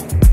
you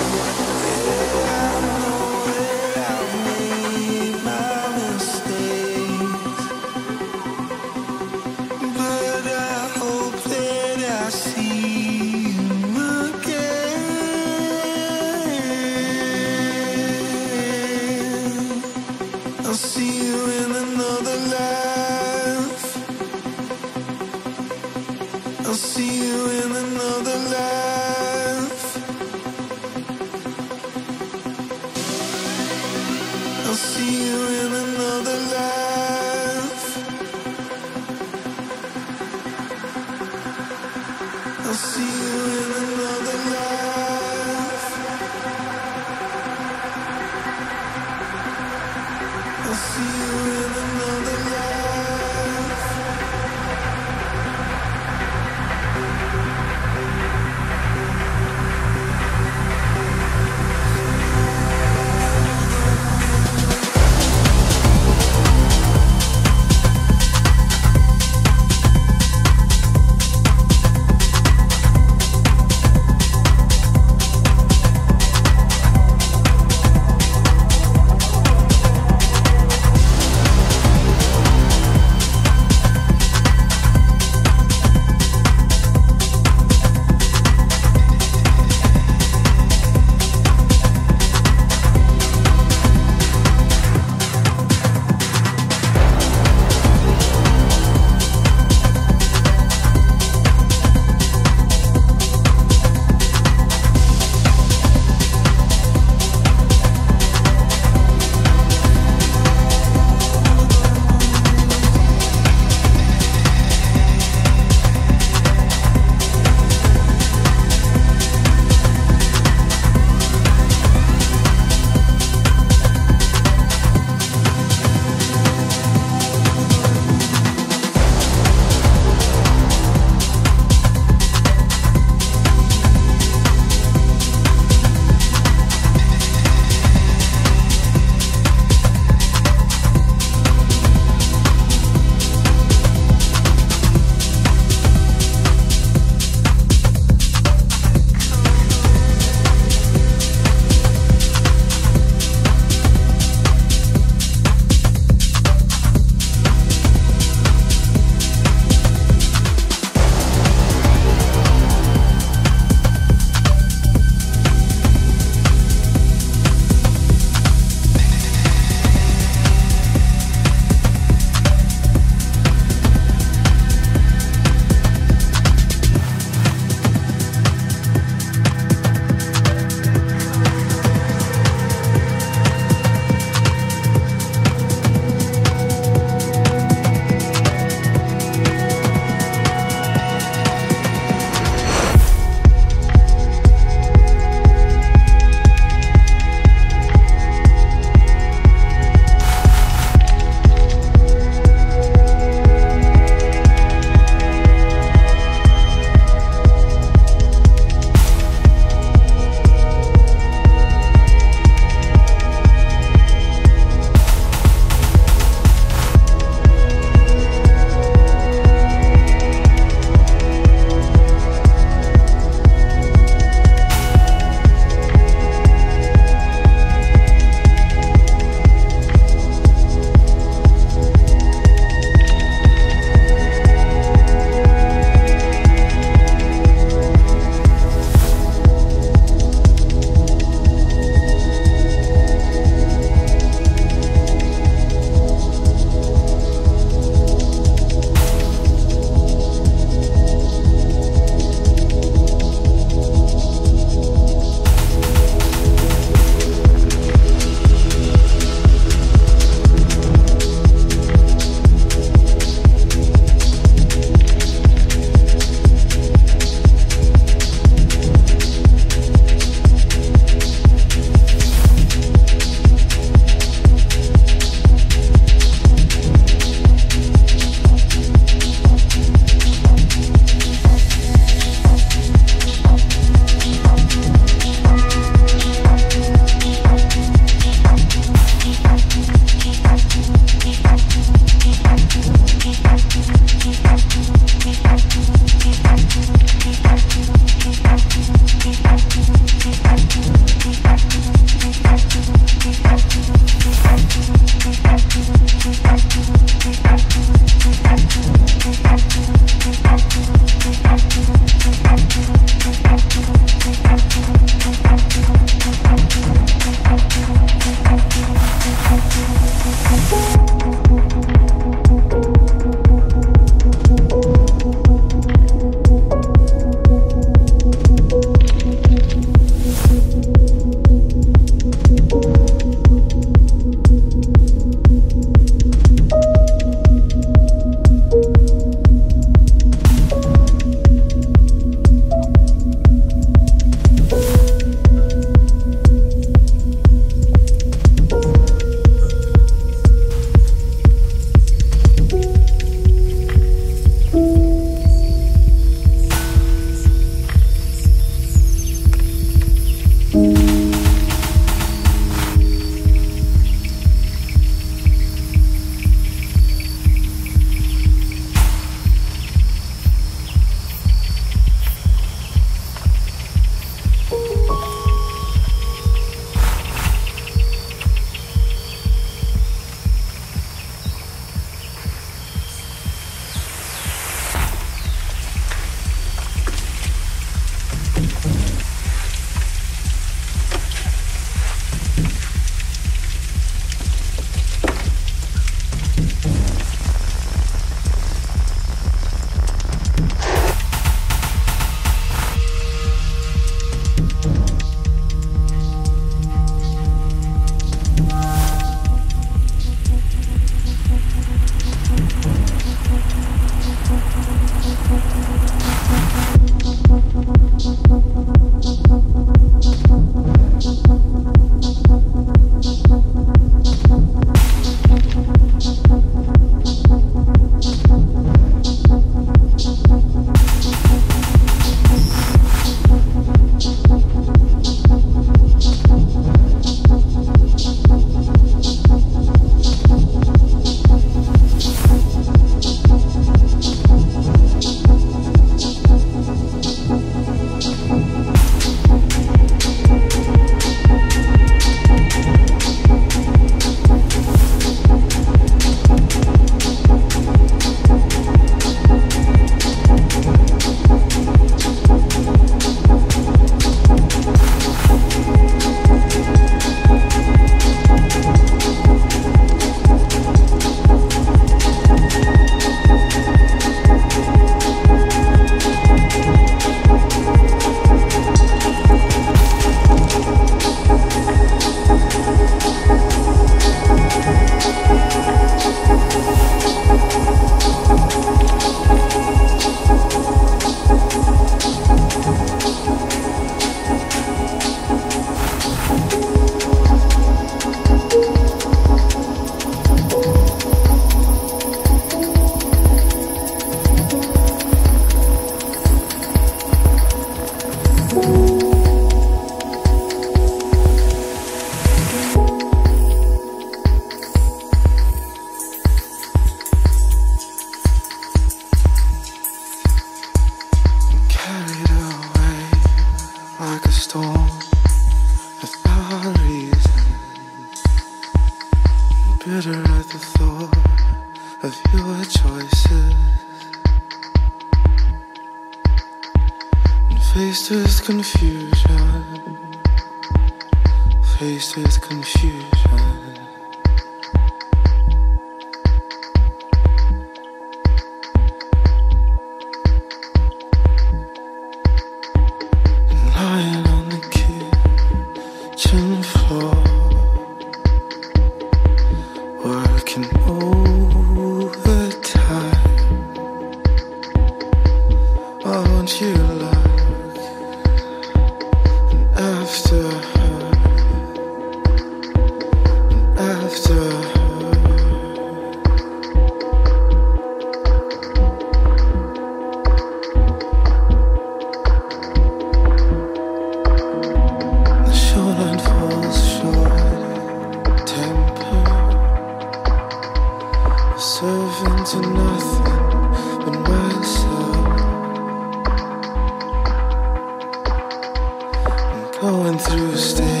I'm going